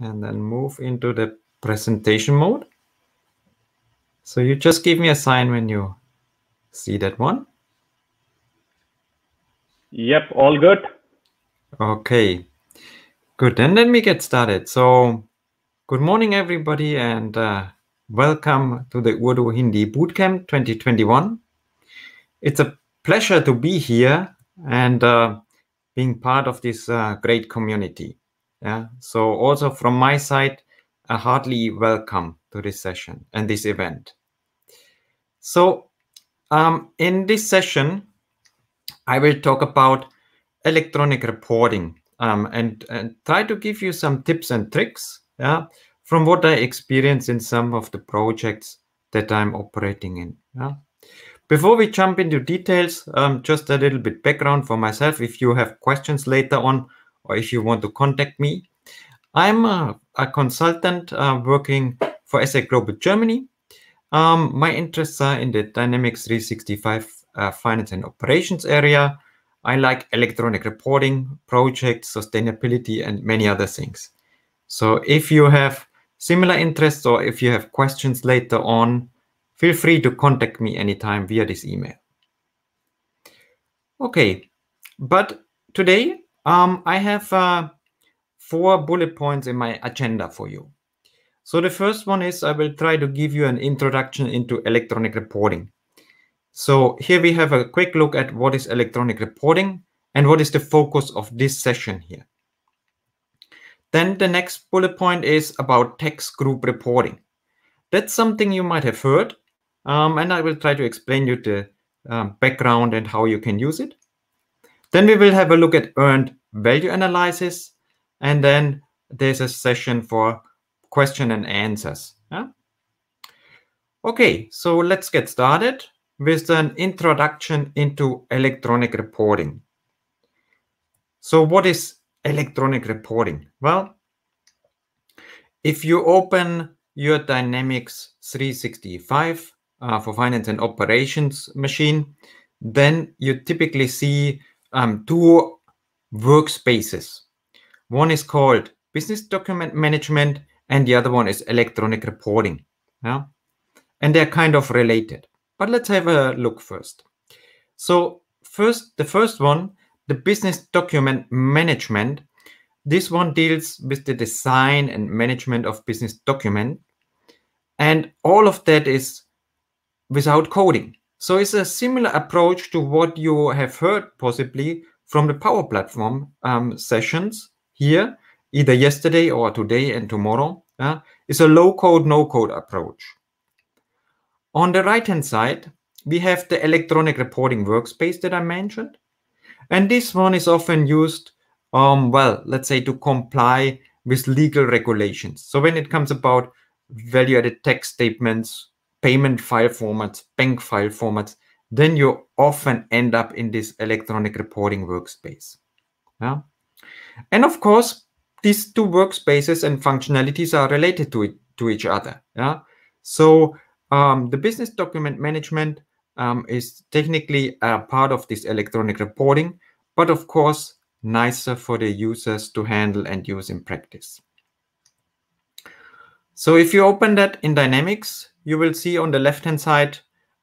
and then move into the presentation mode. So you just give me a sign when you see that one. Yep, all good. Okay, good. And let me get started. So good morning, everybody, and uh, welcome to the Urdu Hindi Bootcamp 2021. It's a pleasure to be here and uh, being part of this uh, great community. Yeah. So also from my side, a heartily welcome to this session and this event. So um, in this session, I will talk about electronic reporting um, and, and try to give you some tips and tricks yeah, from what I experience in some of the projects that I'm operating in. Yeah. Before we jump into details, um, just a little bit background for myself. If you have questions later on, or if you want to contact me, I'm a, a consultant uh, working for SAP Global Germany. Um, my interests are in the Dynamics 365 uh, finance and operations area. I like electronic reporting, projects, sustainability, and many other things. So if you have similar interests or if you have questions later on, feel free to contact me anytime via this email. Okay, but today um, I have uh, four bullet points in my agenda for you. So the first one is I will try to give you an introduction into electronic reporting. So here we have a quick look at what is electronic reporting and what is the focus of this session here. Then the next bullet point is about tax group reporting. That's something you might have heard, um, and I will try to explain you the um, background and how you can use it. Then we will have a look at earned value analysis, and then there's a session for question and answers. Yeah? Okay, so let's get started with an introduction into electronic reporting. So what is electronic reporting? Well, if you open your Dynamics 365 uh, for finance and operations machine, then you typically see um, two workspaces. One is called business document management and the other one is electronic reporting. Yeah? And they're kind of related. But let's have a look first. So first, the first one, the business document management. This one deals with the design and management of business document. And all of that is without coding. So it's a similar approach to what you have heard possibly from the Power Platform um, sessions here, either yesterday or today and tomorrow. Uh, it's a low code, no code approach. On the right hand side, we have the electronic reporting workspace that I mentioned. And this one is often used, um, well, let's say to comply with legal regulations. So when it comes about value added tax statements, payment file formats, bank file formats, then you often end up in this electronic reporting workspace. Yeah? And of course, these two workspaces and functionalities are related to, it, to each other. Yeah? So um, the business document management um, is technically a part of this electronic reporting, but of course, nicer for the users to handle and use in practice. So if you open that in Dynamics, you will see on the left-hand side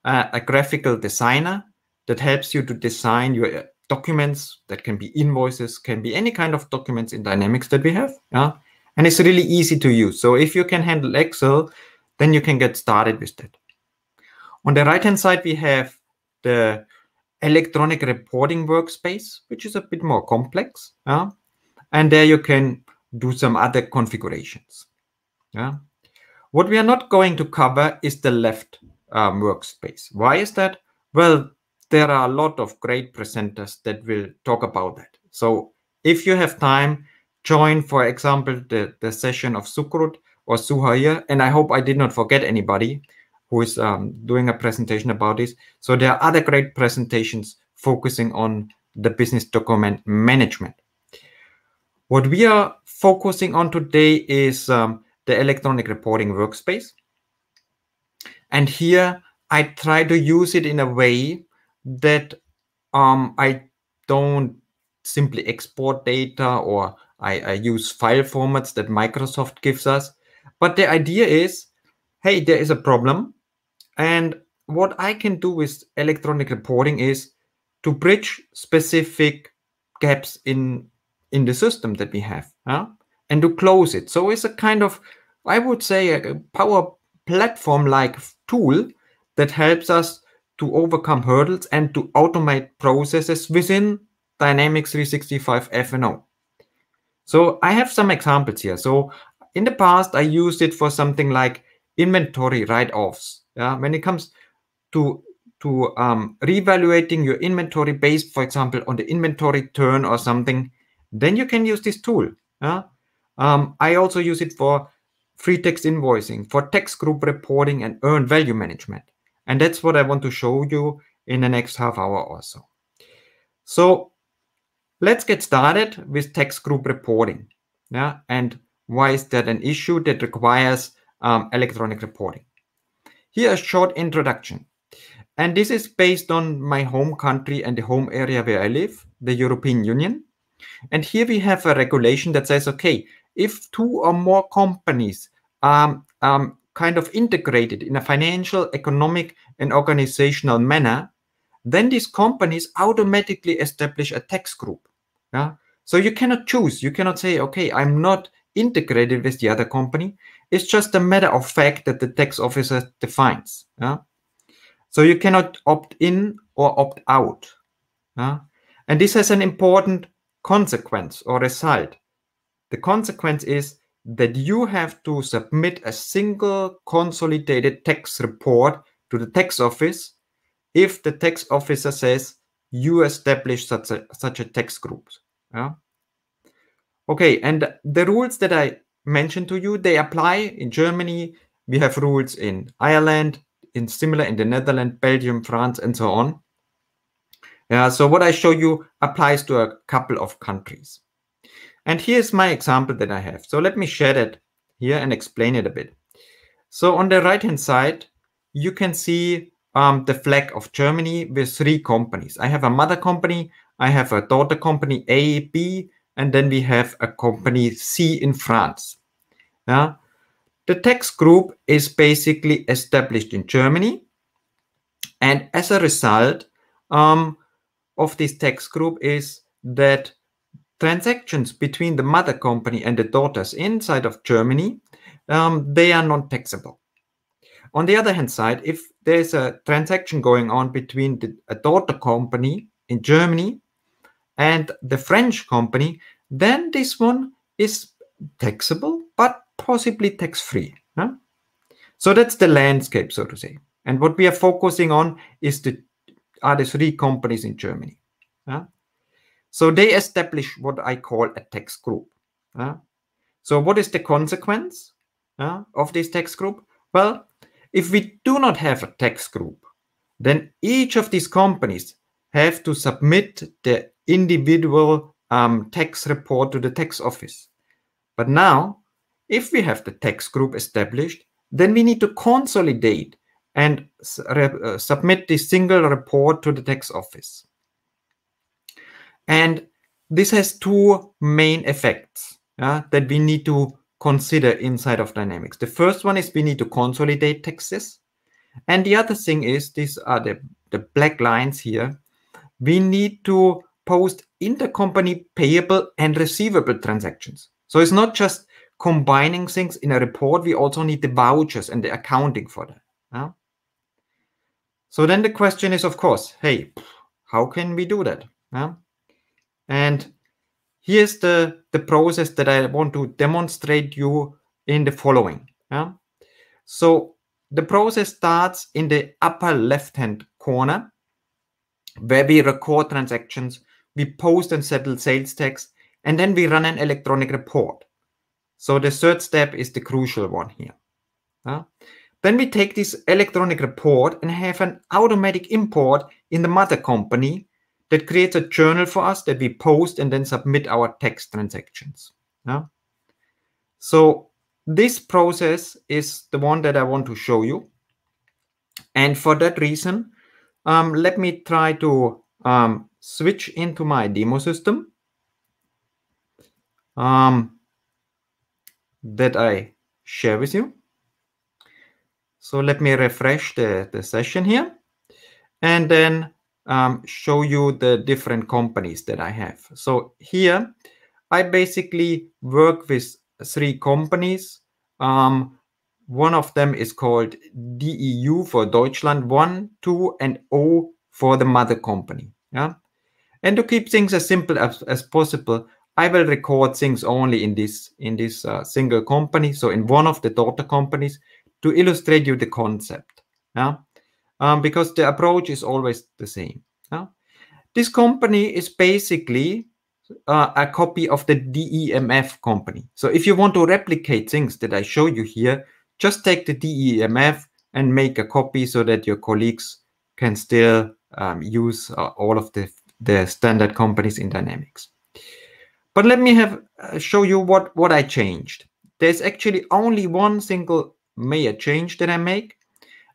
uh, a graphical designer that helps you to design your uh, documents that can be invoices, can be any kind of documents in Dynamics that we have. Yeah? And it's really easy to use. So if you can handle Excel, then you can get started with that. On the right-hand side, we have the electronic reporting workspace, which is a bit more complex. Yeah? And there you can do some other configurations. Yeah? What we are not going to cover is the left um, workspace. Why is that? Well, there are a lot of great presenters that will talk about that. So if you have time, join, for example, the, the session of Sukrut or Suhair, and I hope I did not forget anybody who is um, doing a presentation about this. So there are other great presentations focusing on the business document management. What we are focusing on today is um, the electronic reporting workspace. And here I try to use it in a way that um, I don't simply export data or I, I use file formats that Microsoft gives us. But the idea is, hey, there is a problem. And what I can do with electronic reporting is to bridge specific gaps in in the system that we have huh? And to close it. So it's a kind of, I would say, a power platform like tool that helps us to overcome hurdles and to automate processes within Dynamics 365 F&O. So I have some examples here. So in the past, I used it for something like inventory write-offs. Yeah, when it comes to to um, reevaluating your inventory based, for example, on the inventory turn or something, then you can use this tool. Yeah? Um, I also use it for free text invoicing, for tax group reporting and earned value management. And that's what I want to show you in the next half hour or so. So let's get started with tax group reporting. Yeah, and why is that an issue that requires um, electronic reporting? Here a short introduction. And this is based on my home country and the home area where I live, the European Union. And here we have a regulation that says, okay, if two or more companies are um, kind of integrated in a financial, economic, and organizational manner, then these companies automatically establish a tax group. Yeah? So you cannot choose. You cannot say, okay, I'm not integrated with the other company. It's just a matter of fact that the tax officer defines. Yeah? So you cannot opt in or opt out. Yeah? And this has an important consequence or result. The consequence is that you have to submit a single consolidated tax report to the tax office if the tax officer says you establish such a, such a tax group. Yeah? Okay, and the rules that I mentioned to you, they apply in Germany. We have rules in Ireland, in similar in the Netherlands, Belgium, France, and so on. Yeah, so what I show you applies to a couple of countries. And here's my example that I have. So let me share that here and explain it a bit. So on the right hand side, you can see um, the flag of Germany with three companies. I have a mother company, I have a daughter company A, B, and then we have a company C in France. Yeah. The tax group is basically established in Germany. And as a result um, of this tax group is that transactions between the mother company and the daughters inside of Germany, um, they are non-taxable. On the other hand side, if there's a transaction going on between the, a daughter company in Germany and the French company, then this one is taxable, but possibly tax-free. Huh? So that's the landscape, so to say. And what we are focusing on is the are the three companies in Germany. Huh? So they establish what I call a tax group. So what is the consequence of this tax group? Well, if we do not have a tax group, then each of these companies have to submit the individual um, tax report to the tax office. But now, if we have the tax group established, then we need to consolidate and uh, submit the single report to the tax office. And this has two main effects that we need to consider inside of Dynamics. The first one is we need to consolidate taxes. And the other thing is, these are the, the black lines here. We need to post intercompany payable and receivable transactions. So it's not just combining things in a report. We also need the vouchers and the accounting for that. Yeah? So then the question is, of course, hey, how can we do that? Yeah? And here's the, the process that I want to demonstrate you in the following. Yeah? So the process starts in the upper left-hand corner where we record transactions, we post and settle sales tax, and then we run an electronic report. So the third step is the crucial one here. Yeah? Then we take this electronic report and have an automatic import in the mother company that creates a journal for us that we post and then submit our tax transactions. Yeah? So this process is the one that I want to show you. And for that reason, um, let me try to um, switch into my demo system. um, that I share with you. So let me refresh the, the session here and then um, show you the different companies that I have. So here I basically work with three companies. Um, one of them is called DEU for Deutschland, one, two, and O for the mother company. Yeah. And to keep things as simple as, as possible, I will record things only in this in this uh, single company. So in one of the daughter companies, to illustrate you the concept. Yeah? Um, because the approach is always the same. Yeah? This company is basically uh, a copy of the DEMF company. So if you want to replicate things that I show you here, just take the DEMF and make a copy so that your colleagues can still um, use uh, all of the, the standard companies in Dynamics. But let me have uh, show you what, what I changed. There's actually only one single major change that I make.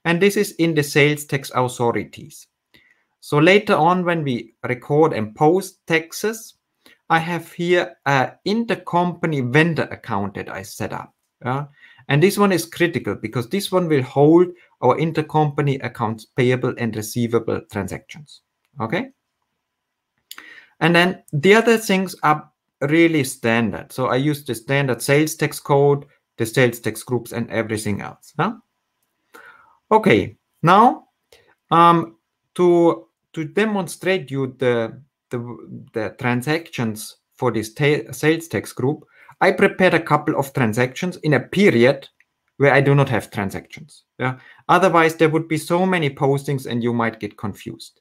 And this is in the sales tax authorities. So later on, when we record and post taxes, I have here an intercompany vendor account that I set up. Yeah? And this one is critical because this one will hold our intercompany accounts payable and receivable transactions. Okay. And then the other things are really standard. So I use the standard sales tax code, the sales tax groups and everything else. Huh? Okay, now um, to to demonstrate you the the, the transactions for this sales tax group, I prepared a couple of transactions in a period where I do not have transactions. Yeah. Otherwise, there would be so many postings and you might get confused.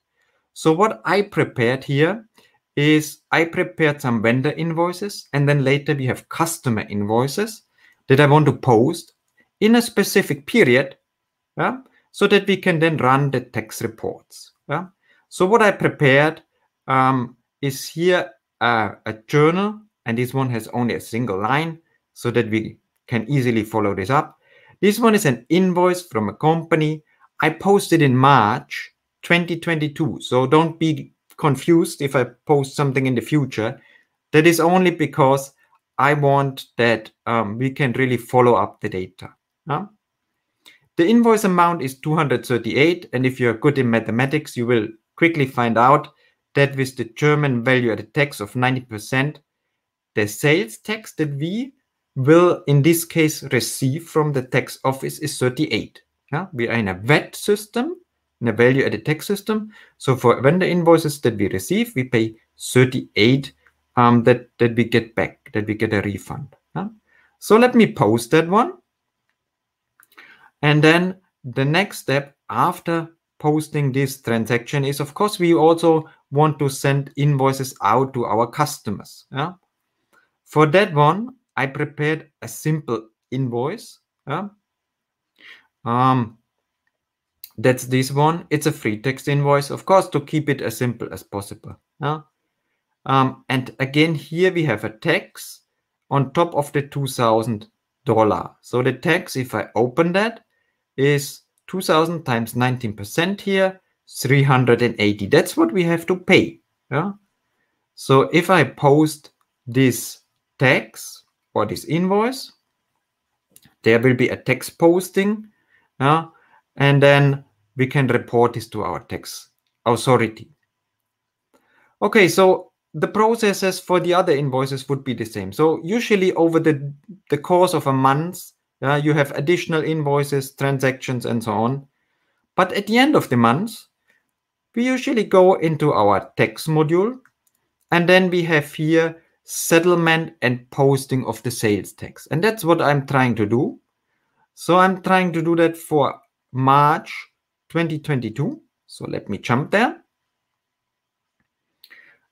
So what I prepared here is I prepared some vendor invoices and then later we have customer invoices that I want to post in a specific period yeah, so that we can then run the tax reports. Yeah? So what I prepared um, is here a journal, and this one has only a single line so that we can easily follow this up. This one is an invoice from a company. I posted in March 2022. So don't be confused if I post something in the future. That is only because I want that um, we can really follow up the data. Huh? The invoice amount is 238. And if you're good in mathematics, you will quickly find out that with the German value added tax of 90%, the sales tax that we will, in this case, receive from the tax office is 38. Yeah? We are in a VAT system, in a value added tax system. So for vendor invoices that we receive, we pay 38 um, that, that we get back, that we get a refund. Huh? So let me post that one. And then the next step after posting this transaction is, of course, we also want to send invoices out to our customers. Yeah? For that one, I prepared a simple invoice. Yeah? Um, that's this one. It's a free text invoice, of course, to keep it as simple as possible. Yeah? Um, and again, here we have a tax on top of the $2,000. So the tax, if I open that, is 2000 times 19% here, 380. That's what we have to pay. Yeah. So if I post this tax or this invoice, there will be a tax posting. Yeah. And then we can report this to our tax authority. Okay, so the processes for the other invoices would be the same. So usually over the, the course of a month, uh, you have additional invoices, transactions, and so on. But at the end of the month, we usually go into our tax module, and then we have here settlement and posting of the sales tax. And that's what I'm trying to do. So I'm trying to do that for March 2022. So let me jump there.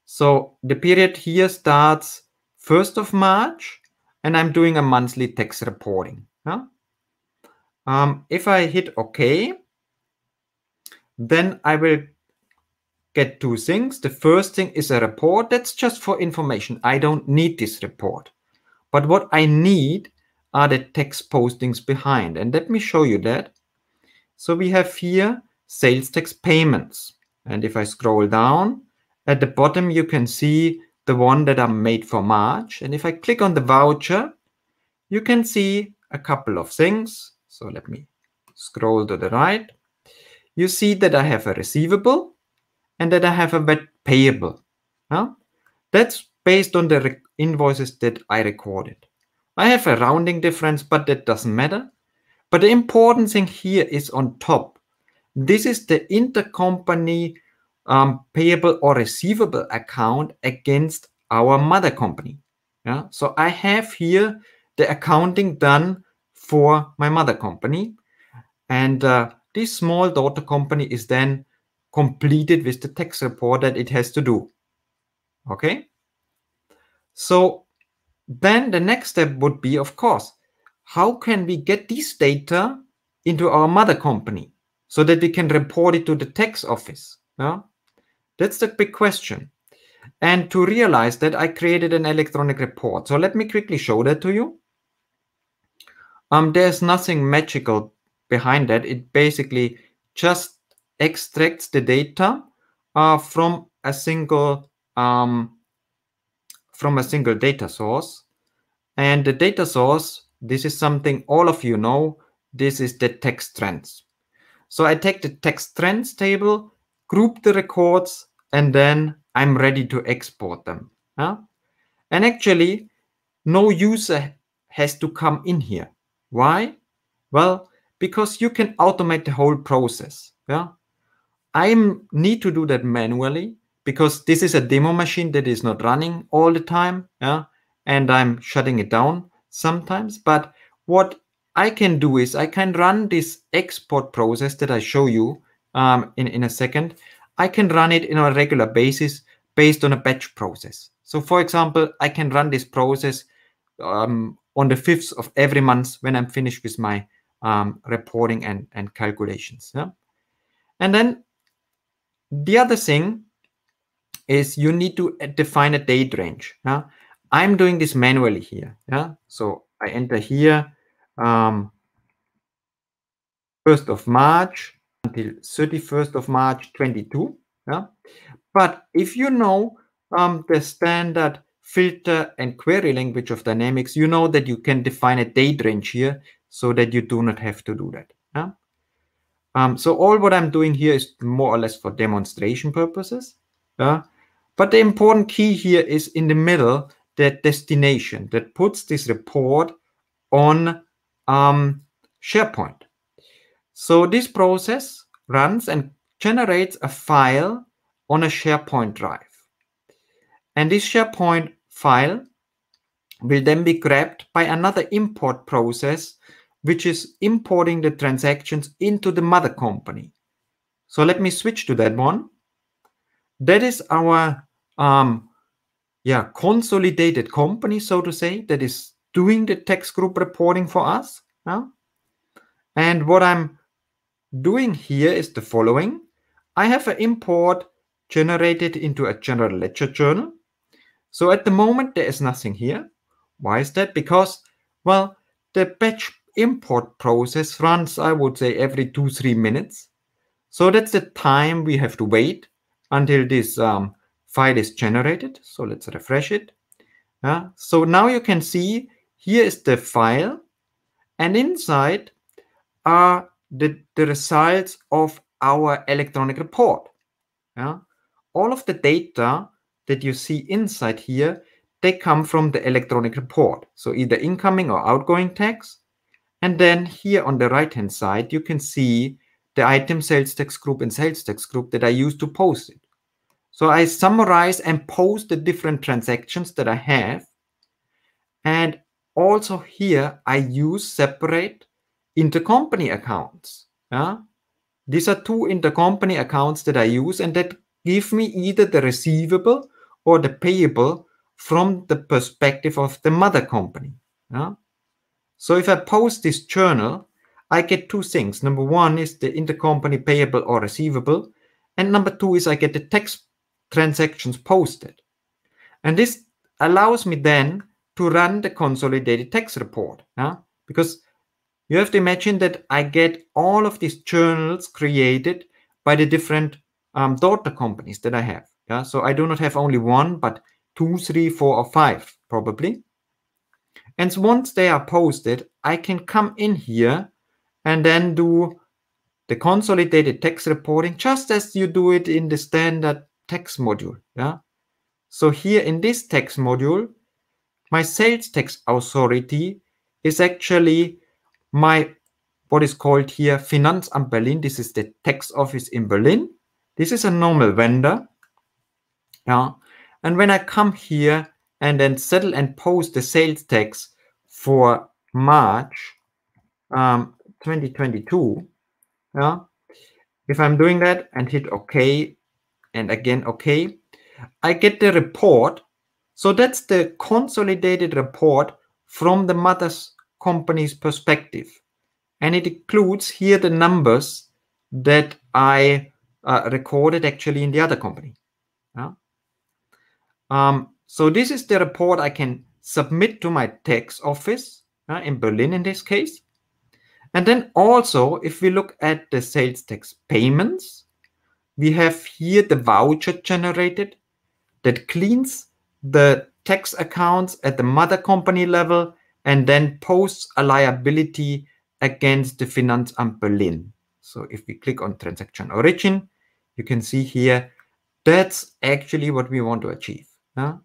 So the period here starts 1st of March, and I'm doing a monthly tax reporting. Huh? Um, if I hit OK, then I will get two things. The first thing is a report. That's just for information. I don't need this report. But what I need are the tax postings behind. And let me show you that. So we have here sales tax payments. And if I scroll down, at the bottom, you can see the one that I made for March. And if I click on the voucher, you can see a couple of things. So let me scroll to the right. You see that I have a receivable and that I have a payable. Huh? That's based on the invoices that I recorded. I have a rounding difference, but that doesn't matter. But the important thing here is on top. This is the intercompany um, payable or receivable account against our mother company. Yeah. So I have here the accounting done for my mother company. And uh, this small daughter company is then completed with the tax report that it has to do. Okay. So then the next step would be, of course, how can we get this data into our mother company so that we can report it to the tax office? Yeah? That's the big question. And to realize that, I created an electronic report. So let me quickly show that to you. Um, there's nothing magical behind that. It basically just extracts the data uh, from a single um, from a single data source. And the data source, this is something all of you know. This is the TaxTrans. So I take the TaxTrans table, group the records, and then I'm ready to export them. Huh? And actually, no user has to come in here. Why? Well, because you can automate the whole process. Yeah. I need to do that manually because this is a demo machine that is not running all the time. Yeah. And I'm shutting it down sometimes. But what I can do is I can run this export process that I show you um, in, in a second. I can run it in a regular basis based on a batch process. So for example, I can run this process um, on the 5th of every month when I'm finished with my um, reporting and, and calculations. Yeah? And then the other thing is you need to define a date range. Yeah? I'm doing this manually here. Yeah. So I enter here um, 1st of March until 31st of March 22. Yeah. But if you know um, the standard filter and query language of Dynamics, you know that you can define a date range here so that you do not have to do that. Yeah? Um, so all what I'm doing here is more or less for demonstration purposes. Yeah? But the important key here is in the middle, that destination that puts this report on um, SharePoint. So this process runs and generates a file on a SharePoint drive. And this SharePoint file will then be grabbed by another import process, which is importing the transactions into the mother company. So let me switch to that one. That is our um, yeah, consolidated company, so to say, that is doing the tax group reporting for us. Yeah? And what I'm doing here is the following. I have an import generated into a general ledger journal. So at the moment, there is nothing here. Why is that? Because, well, the batch import process runs, I would say, every two, three minutes. So that's the time we have to wait until this um, file is generated. So let's refresh it. Uh, so now you can see here is the file and inside are the, the results of our electronic report. Yeah? All of the data that you see inside here, they come from the electronic report. So either incoming or outgoing tax. And then here on the right hand side, you can see the item sales tax group and sales tax group that I used to post it. So I summarize and post the different transactions that I have. And also here, I use separate intercompany accounts. Yeah? These are two intercompany accounts that I use and that give me either the receivable or the payable from the perspective of the mother company. Yeah? So if I post this journal, I get two things. Number one is the intercompany payable or receivable. And number two is I get the tax transactions posted. And this allows me then to run the consolidated tax report. Yeah? Because you have to imagine that I get all of these journals created by the different um, daughter companies that I have. Yeah, so I do not have only one, but two, three, four, or five, probably. And once they are posted, I can come in here and then do the consolidated tax reporting just as you do it in the standard tax module. Yeah. So here in this tax module, my sales tax authority is actually my what is called here Finanzamt Berlin. This is the tax office in Berlin. This is a normal vendor. Yeah. And when I come here and then settle and post the sales tax for March um, 2022, yeah, if I'm doing that and hit OK and again OK, I get the report. So that's the consolidated report from the mother's company's perspective. And it includes here the numbers that I uh, recorded actually in the other company. Yeah? Um, so this is the report I can submit to my tax office uh, in Berlin in this case. And then also, if we look at the sales tax payments, we have here the voucher generated that cleans the tax accounts at the mother company level and then posts a liability against the Finanzamt Berlin. So if we click on transaction origin, you can see here, that's actually what we want to achieve. Yeah?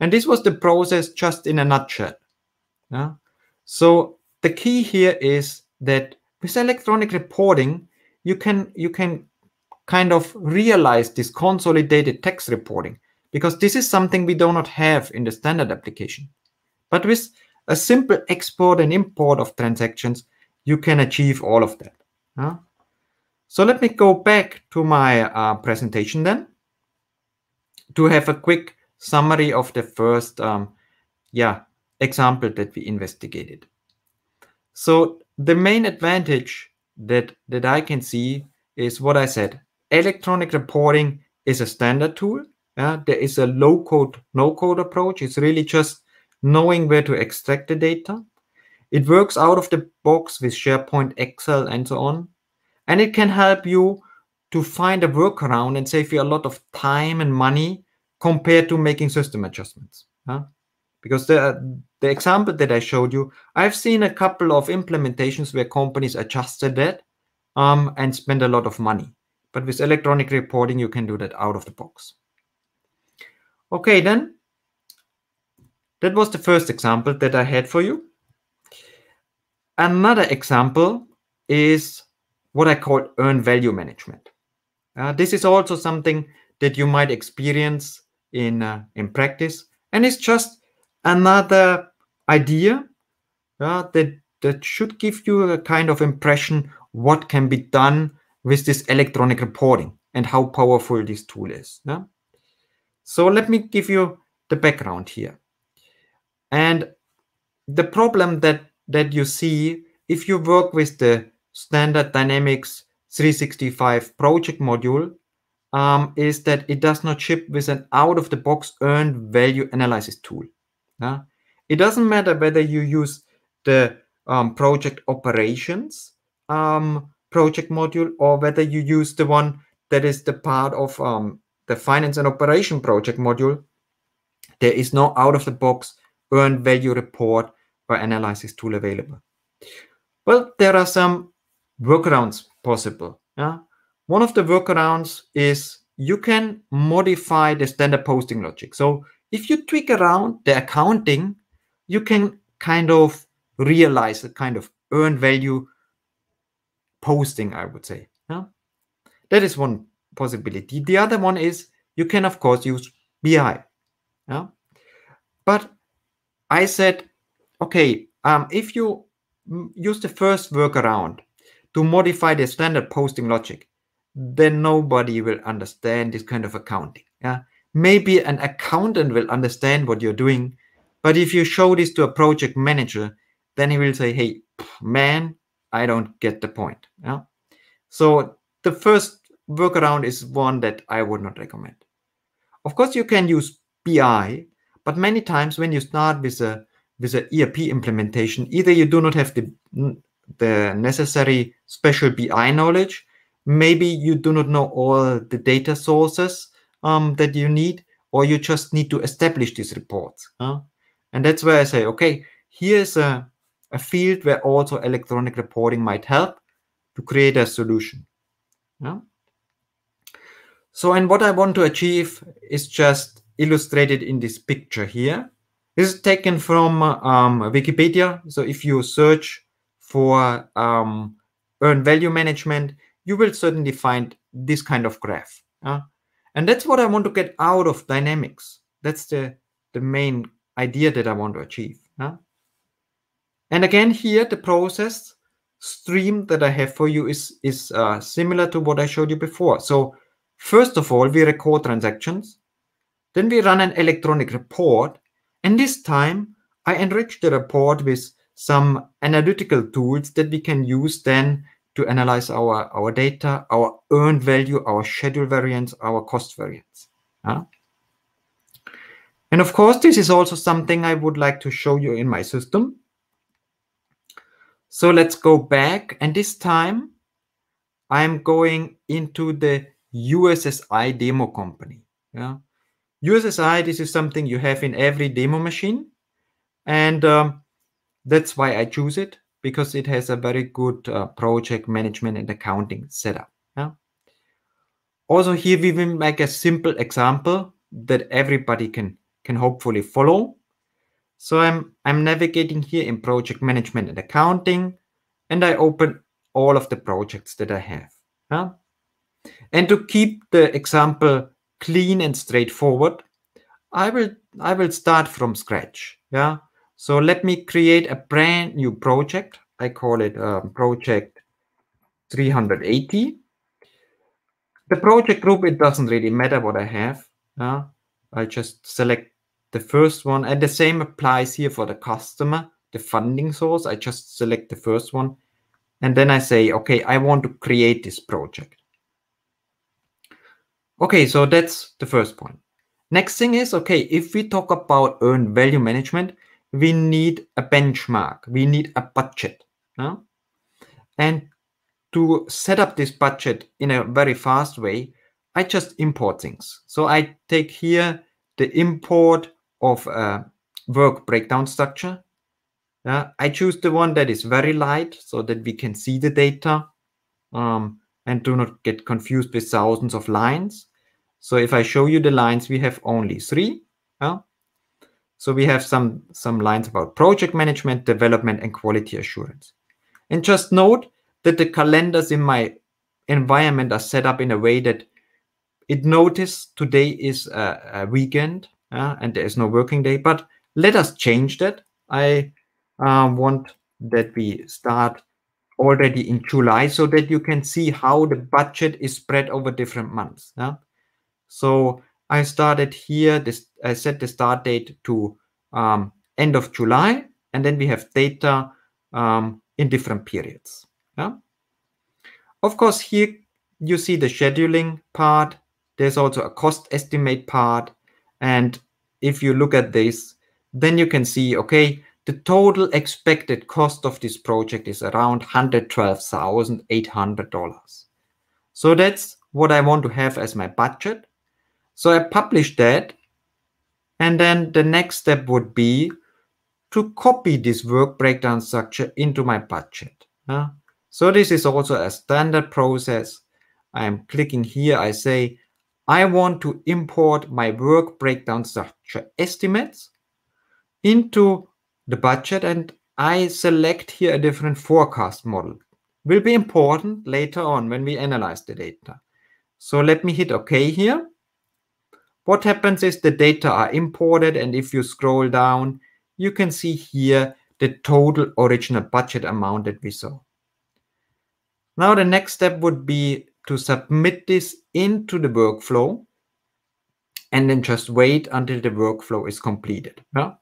And this was the process just in a nutshell. Yeah? So the key here is that with electronic reporting, you can you can kind of realize this consolidated tax reporting because this is something we do not have in the standard application. But with a simple export and import of transactions, you can achieve all of that. So let me go back to my uh, presentation then to have a quick summary of the first um, yeah, example that we investigated. So the main advantage that, that I can see is what I said. Electronic reporting is a standard tool yeah, there is a low code, no code approach. It's really just knowing where to extract the data. It works out of the box with SharePoint, Excel, and so on. And it can help you to find a workaround and save you a lot of time and money compared to making system adjustments. Huh? Because the, the example that I showed you, I've seen a couple of implementations where companies adjusted that um, and spend a lot of money. But with electronic reporting, you can do that out of the box. Okay, then that was the first example that I had for you. Another example is what I call earned value management. Uh, this is also something that you might experience in, uh, in practice. And it's just another idea uh, that, that should give you a kind of impression what can be done with this electronic reporting and how powerful this tool is. Yeah? So let me give you the background here. And the problem that, that you see if you work with the standard Dynamics 365 project module um, is that it does not ship with an out-of-the-box earned value analysis tool. Yeah? It doesn't matter whether you use the um, project operations um, project module or whether you use the one that is the part of um, the finance and operation project module, there is no out-of-the-box earned value report or analysis tool available. Well, there are some workarounds possible. Yeah? One of the workarounds is you can modify the standard posting logic. So if you tweak around the accounting, you can kind of realize a kind of earned value posting, I would say. Yeah? That is one possibility. The other one is you can, of course, use BI. Yeah? But I said, okay, um, if you use the first workaround to modify the standard posting logic, then nobody will understand this kind of accounting. Yeah? Maybe an accountant will understand what you're doing, but if you show this to a project manager, then he will say, hey, man, I don't get the point. Yeah? So the first workaround is one that I would not recommend. Of course, you can use BI, but many times when you start with a with an ERP implementation, either you do not have the the necessary special BI knowledge, maybe you do not know all the data sources um, that you need, or you just need to establish these reports. Huh? And that's where I say, okay, here's a, a field where also electronic reporting might help to create a solution. Yeah? So, and what I want to achieve is just illustrated in this picture here. This is taken from um, Wikipedia. So if you search for um, earned value management, you will certainly find this kind of graph. And that's what I want to get out of dynamics. That's the, the main idea that I want to achieve. And again, here the process stream that I have for you is, is uh, similar to what I showed you before. So first of all, we record transactions. Then we run an electronic report. And this time I enrich the report with some analytical tools that we can use then to analyze our, our data, our earned value, our schedule variance, our cost variance. Uh. And of course, this is also something I would like to show you in my system. So let's go back. And this time I'm going into the USSI demo company. Yeah. USSI, this is something you have in every demo machine. And um, that's why I choose it because it has a very good uh, project management and accounting setup. Yeah? Also here we will make a simple example that everybody can, can hopefully follow. So I'm, I'm navigating here in project management and accounting, and I open all of the projects that I have. Yeah? And to keep the example clean and straightforward, I will I will start from scratch. Yeah. So let me create a brand new project. I call it um, project 380. The project group, it doesn't really matter what I have. Uh, I just select the first one. And the same applies here for the customer, the funding source. I just select the first one. And then I say, okay, I want to create this project. Okay, so that's the first point. Next thing is, okay, if we talk about earned value management, we need a benchmark, we need a budget. And to set up this budget in a very fast way, I just import things. So I take here the import of a work breakdown structure. Uh, I choose the one that is very light so that we can see the data um, and do not get confused with thousands of lines. So if I show you the lines, we have only three. Uh, so we have some, some lines about project management, development, and quality assurance. And just note that the calendars in my environment are set up in a way that it notice today is a, a weekend uh, and there is no working day. But let us change that. I uh, want that we start already in July so that you can see how the budget is spread over different months. Yeah? So I started here, this, I set the start date to um, end of July, and then we have data um, in different periods. Yeah? Of course, here you see the scheduling part. There's also a cost estimate part. And if you look at this, then you can see, okay, the total expected cost of this project is around $112,800. So that's what I want to have as my budget. So I publish that. And then the next step would be to copy this work breakdown structure into my budget. So this is also a standard process. I'm clicking here. I say, I want to import my work breakdown structure estimates into the budget and I select here a different forecast model. Will be important later on when we analyze the data. So let me hit OK here. What happens is the data are imported and if you scroll down, you can see here the total original budget amount that we saw. Now the next step would be to submit this into the workflow and then just wait until the workflow is completed. Yeah?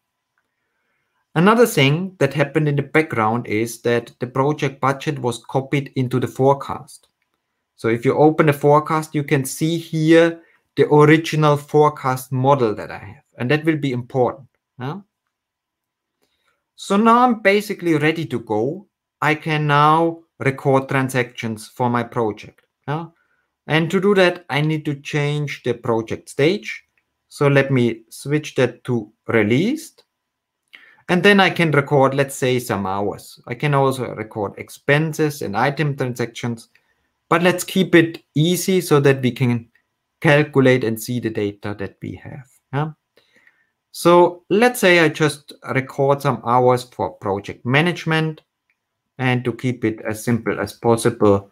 Another thing that happened in the background is that the project budget was copied into the forecast. So if you open the forecast, you can see here the original forecast model that I have. And that will be important. Yeah? So now I'm basically ready to go. I can now record transactions for my project. Yeah? And to do that, I need to change the project stage. So let me switch that to released. And then I can record, let's say, some hours. I can also record expenses and item transactions. But let's keep it easy so that we can calculate and see the data that we have. Yeah? So let's say I just record some hours for project management. And to keep it as simple as possible,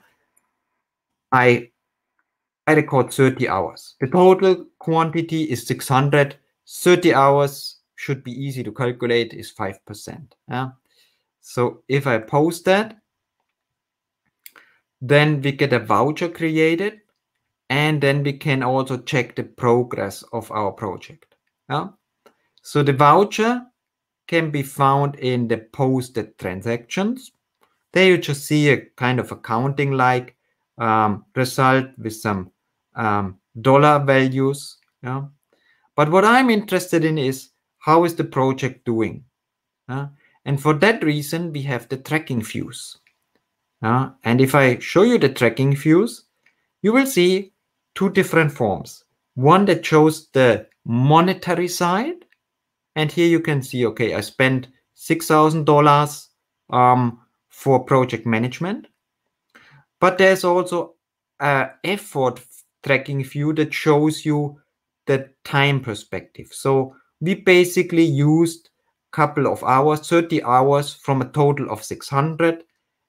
I, I record 30 hours. The total quantity is 600. 30 hours should be easy to calculate is 5%. Yeah? So if I post that, then we get a voucher created and then we can also check the progress of our project. Yeah? So the voucher can be found in the posted transactions. There you just see a kind of accounting like um, result with some um, dollar values. Yeah? But what I'm interested in is how is the project doing? Uh, and for that reason, we have the tracking views. Uh, and if I show you the tracking views, you will see two different forms. One that shows the monetary side and here you can see, okay, I spent $6,000 um, for project management. But there's also an effort tracking view that shows you the time perspective. So we basically used a couple of hours, 30 hours from a total of 600.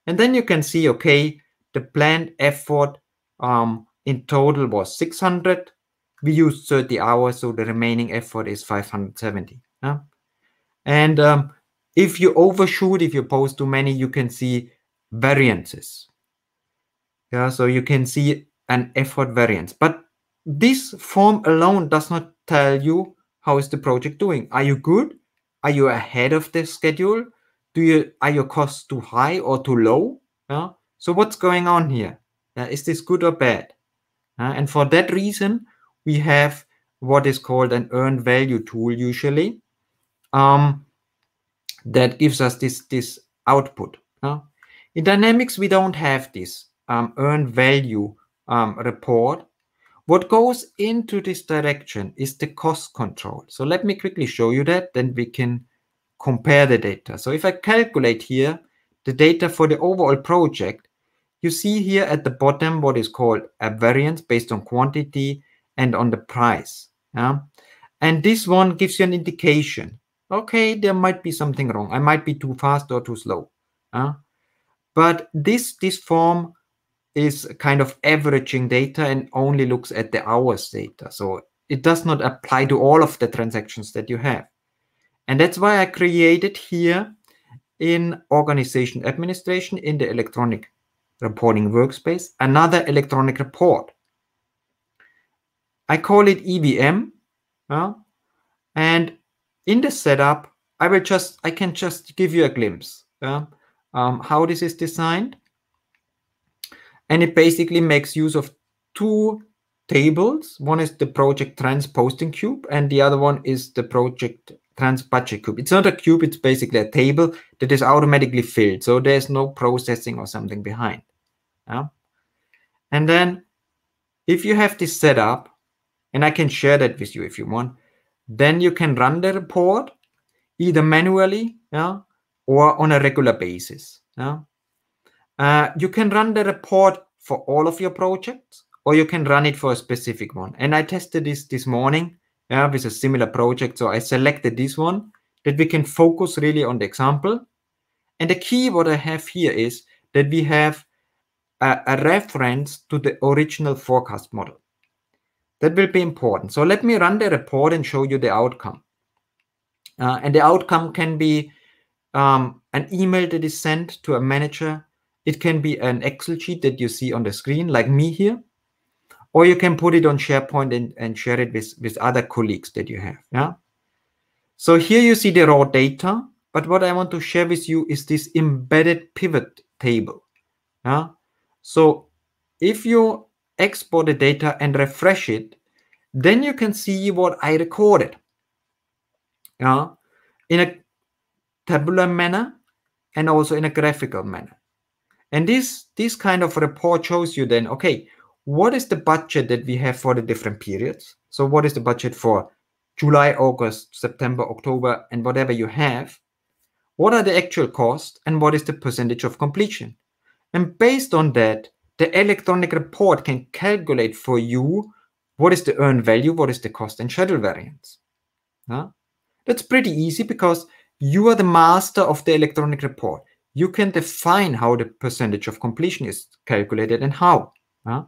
And then you can see, okay, the planned effort um, in total was 600. We used 30 hours, so the remaining effort is 570. Yeah? And um, if you overshoot, if you post too many, you can see variances. Yeah, so you can see an effort variance. But this form alone does not tell you how is the project doing. Are you good? Are you ahead of the schedule? Do you are your costs too high or too low? Yeah. So what's going on here? Is this good or bad? Uh, and for that reason, we have what is called an earned value tool usually um, that gives us this, this output. Uh, in Dynamics, we don't have this um, earned value um, report. What goes into this direction is the cost control. So let me quickly show you that, then we can compare the data. So if I calculate here the data for the overall project, you see here at the bottom what is called a variance based on quantity and on the price. Yeah? And this one gives you an indication okay, there might be something wrong. I might be too fast or too slow. Uh, but this, this form is kind of averaging data and only looks at the hours data. So it does not apply to all of the transactions that you have. And that's why I created here in organization administration in the electronic reporting workspace, another electronic report. I call it EVM. And in the setup, I will just, I can just give you a glimpse um, how this is designed. And it basically makes use of two tables. One is the project trans posting cube, and the other one is the project trans budget cube. It's not a cube, it's basically a table that is automatically filled. So there's no processing or something behind. Yeah? And then if you have this set up, and I can share that with you if you want, then you can run the report either manually yeah, or on a regular basis. Yeah. Uh, you can run the report for all of your projects or you can run it for a specific one. And I tested this this morning yeah, with a similar project. So I selected this one that we can focus really on the example. And the key what I have here is that we have a, a reference to the original forecast model. That will be important. So let me run the report and show you the outcome. Uh, and the outcome can be um, an email that is sent to a manager. It can be an Excel sheet that you see on the screen, like me here. Or you can put it on SharePoint and, and share it with, with other colleagues that you have. Yeah. So here you see the raw data. But what I want to share with you is this embedded pivot table. Yeah. So if you export the data and refresh it, then you can see what I recorded. Yeah, in a tabular manner and also in a graphical manner. And this, this kind of report shows you then, okay, what is the budget that we have for the different periods? So what is the budget for July, August, September, October, and whatever you have, what are the actual costs and what is the percentage of completion? And based on that, the electronic report can calculate for you what is the earned value, what is the cost and schedule variance. Huh? That's pretty easy because you are the master of the electronic report. You can define how the percentage of completion is calculated and how. Huh?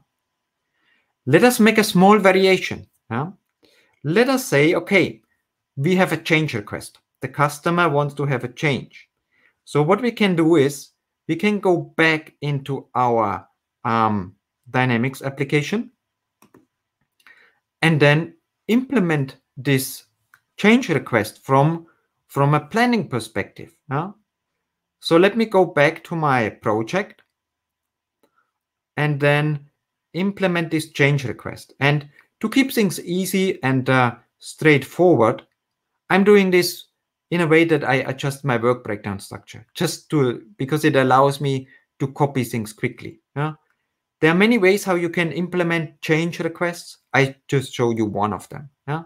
Let us make a small variation. Huh? Let us say, okay, we have a change request. The customer wants to have a change. So what we can do is we can go back into our um, Dynamics application and then implement this change request from, from a planning perspective. Huh? So let me go back to my project and then implement this change request. And to keep things easy and uh, straightforward, I'm doing this in a way that I adjust my work breakdown structure just to because it allows me to copy things quickly. Yeah? There are many ways how you can implement change requests. I just show you one of them. Yeah.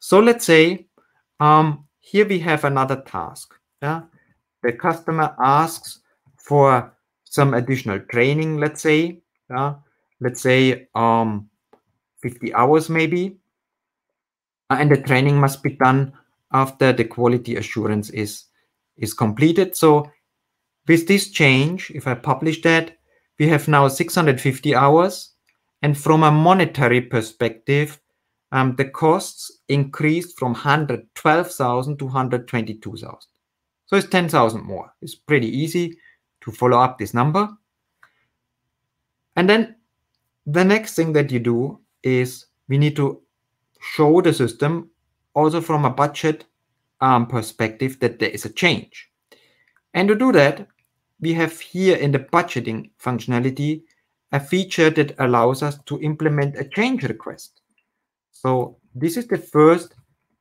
So let's say um, here we have another task. Yeah. The customer asks for some additional training, let's say. Yeah. Let's say um, 50 hours maybe. And the training must be done after the quality assurance is, is completed. So with this change, if I publish that, we have now 650 hours. And from a monetary perspective, um, the costs increased from 112,000 to 122,000. So it's 10,000 more. It's pretty easy to follow up this number. And then the next thing that you do is we need to show the system also from a budget um, perspective that there is a change. And to do that, we have here in the budgeting functionality a feature that allows us to implement a change request. So this is the first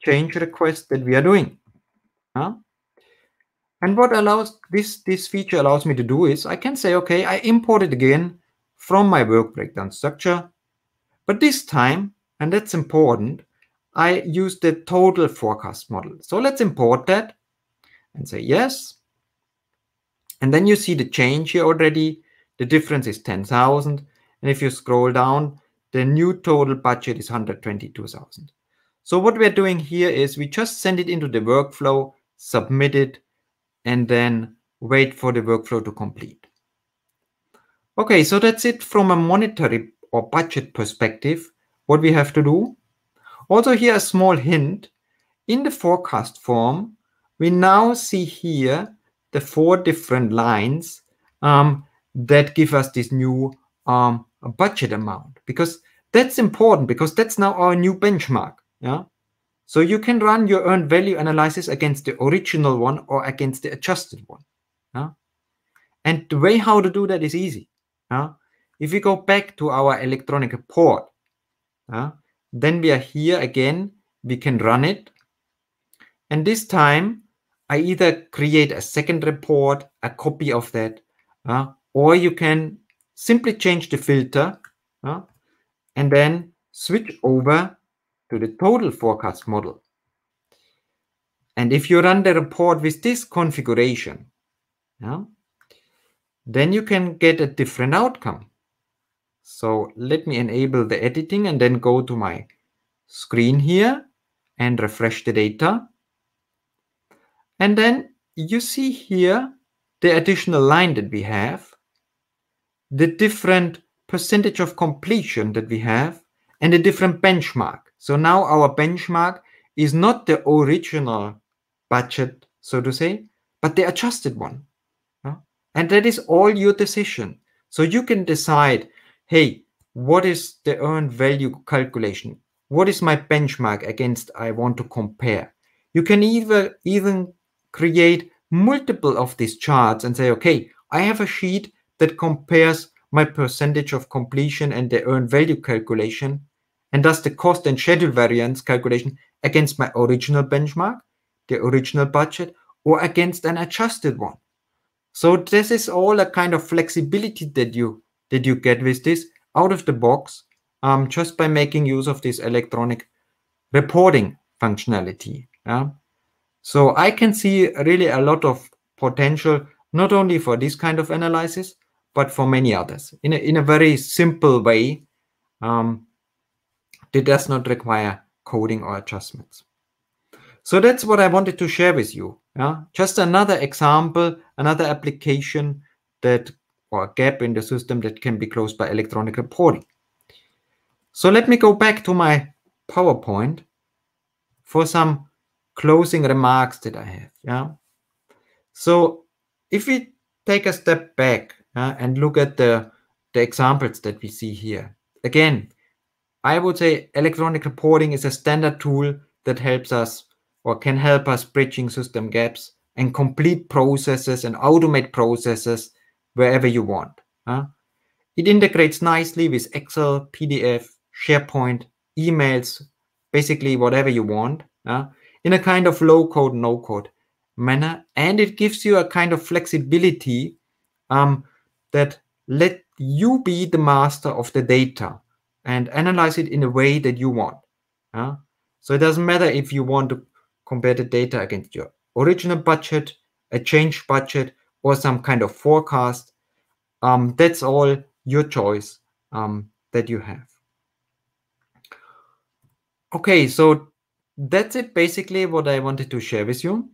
change request that we are doing. Huh? And what allows this, this feature allows me to do is I can say, okay, I import it again from my work breakdown structure. But this time, and that's important, I use the total forecast model. So let's import that and say yes. And then you see the change here already. The difference is 10,000. And if you scroll down, the new total budget is 122,000. So what we're doing here is we just send it into the workflow, submit it, and then wait for the workflow to complete. Okay, so that's it from a monetary or budget perspective, what we have to do. Also here a small hint, in the forecast form, we now see here the four different lines um, that give us this new um, budget amount because that's important because that's now our new benchmark. Yeah. So you can run your earned value analysis against the original one or against the adjusted one. Yeah. And the way how to do that is easy. Yeah. If we go back to our electronic report, yeah, then we are here again. We can run it. And this time I either create a second report, a copy of that, uh, or you can simply change the filter uh, and then switch over to the total forecast model. And if you run the report with this configuration, then you can get a different outcome. So let me enable the editing and then go to my screen here and refresh the data. And then you see here the additional line that we have, the different percentage of completion that we have, and the different benchmark. So now our benchmark is not the original budget, so to say, but the adjusted one. And that is all your decision. So you can decide, hey, what is the earned value calculation? What is my benchmark against I want to compare? You can either even create multiple of these charts and say, okay, I have a sheet that compares my percentage of completion and the earned value calculation and does the cost and schedule variance calculation against my original benchmark, the original budget, or against an adjusted one. So this is all a kind of flexibility that you that you get with this out of the box um, just by making use of this electronic reporting functionality. Yeah? So I can see really a lot of potential, not only for this kind of analysis, but for many others in a, in a very simple way um, that does not require coding or adjustments. So that's what I wanted to share with you. Yeah? Just another example, another application that or a gap in the system that can be closed by electronic reporting. So let me go back to my PowerPoint for some closing remarks that I have. Yeah. So if we take a step back uh, and look at the, the examples that we see here, again, I would say electronic reporting is a standard tool that helps us or can help us bridging system gaps and complete processes and automate processes wherever you want. Uh, it integrates nicely with Excel, PDF, SharePoint, emails, basically whatever you want, in a kind of low code, no code manner. And it gives you a kind of flexibility um, that let you be the master of the data and analyze it in a way that you want. So it doesn't matter if you want to compare the data against your original budget, a change budget, or some kind of forecast. Um, that's all your choice um, that you have. Okay, so that's it basically what I wanted to share with you.